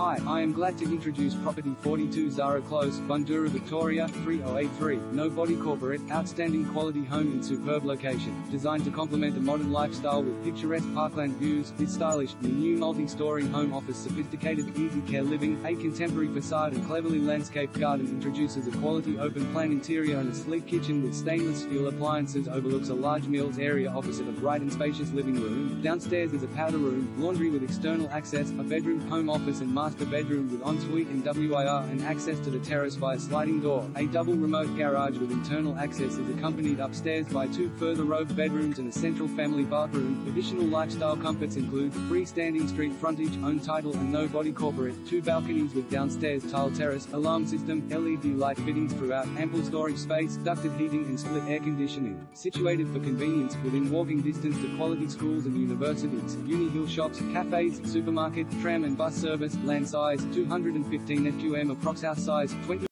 Hi, I am glad to introduce property 42 Zara Close, Bundoora, Victoria, 3083. No body corporate, outstanding quality home in superb location. Designed to complement a modern lifestyle with picturesque parkland views, this stylish, new multi-story home offers sophisticated, easy care living, a contemporary facade and cleverly landscaped garden introduces a quality open plan interior and a sleek kitchen with stainless steel appliances overlooks a large meals area opposite a bright and spacious living room. Downstairs is a powder room, laundry with external access, a bedroom, home office and master bedroom with ensuite and WIR and access to the terrace via sliding door. A double remote garage with internal access is accompanied upstairs by two further robe bedrooms and a central family bathroom. Additional lifestyle comforts include freestanding street frontage, own title and no body corporate, two balconies with downstairs tile terrace, alarm system, LED light fittings throughout, ample storage space, ducted heating and split air conditioning. Situated for convenience within walking distance to quality schools and universities, Uni Hill shops, cafes, supermarket, tram and bus service, land size 215 SQM approx size 20